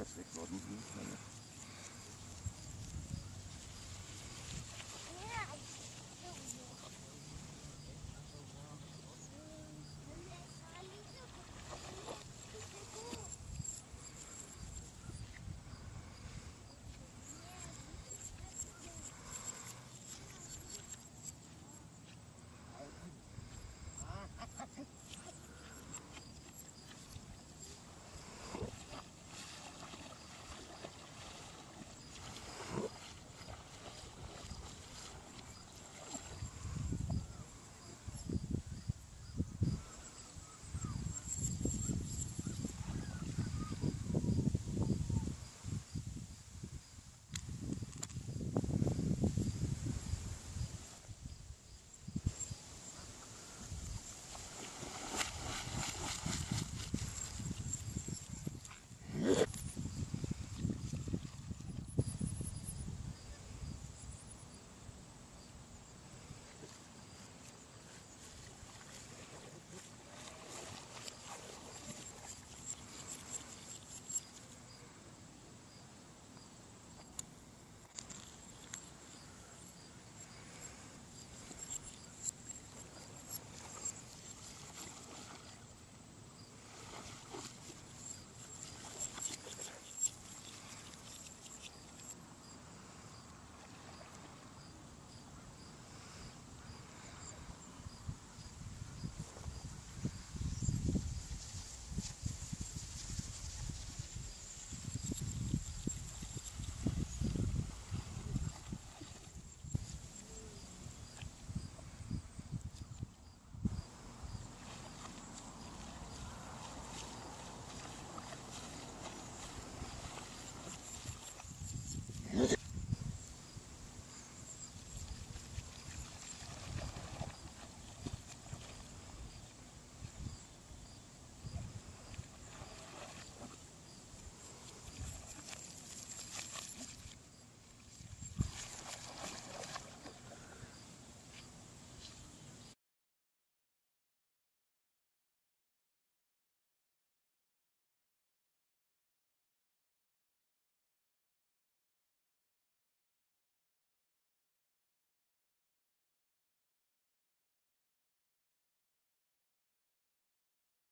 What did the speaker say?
plötzlich wurden die